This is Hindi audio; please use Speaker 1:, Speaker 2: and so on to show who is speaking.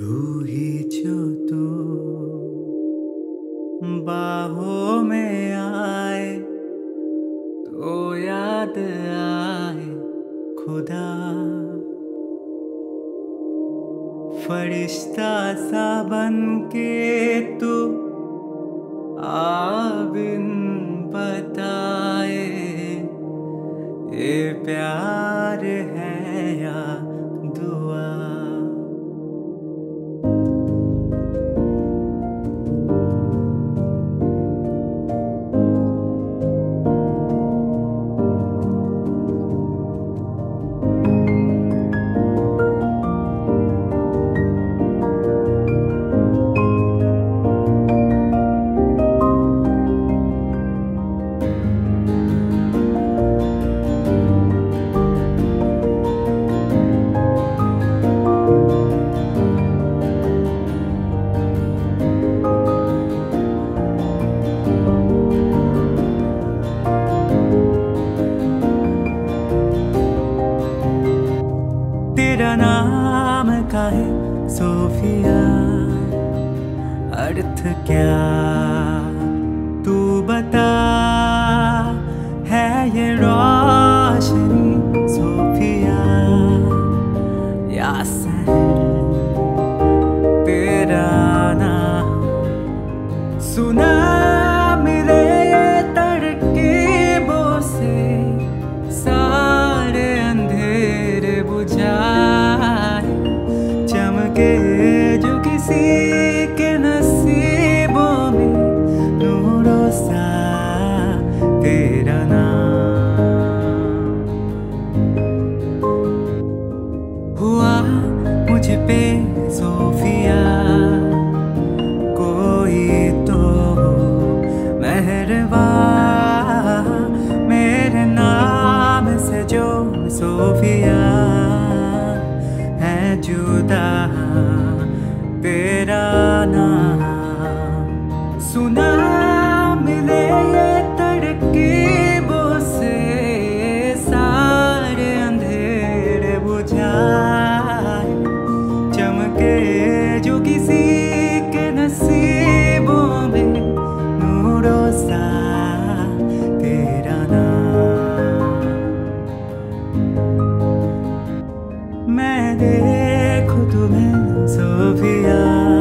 Speaker 1: जो तू। बाहों में आए तो याद आए खुदा। फरिश्ता सा के तू आबिन बताए। ये प्यार है या तेरा नाम का है सोफिया। अर्थ क्या? तू बता, है ये रोशनी सोफिया? या सहर तेरा नाम सुना मुझ पे सोफिया कोई तो मेहरबा मेरे नाम से जो सोफिया है जुदा तेरा देखूँ तुम्हें सोफिया तो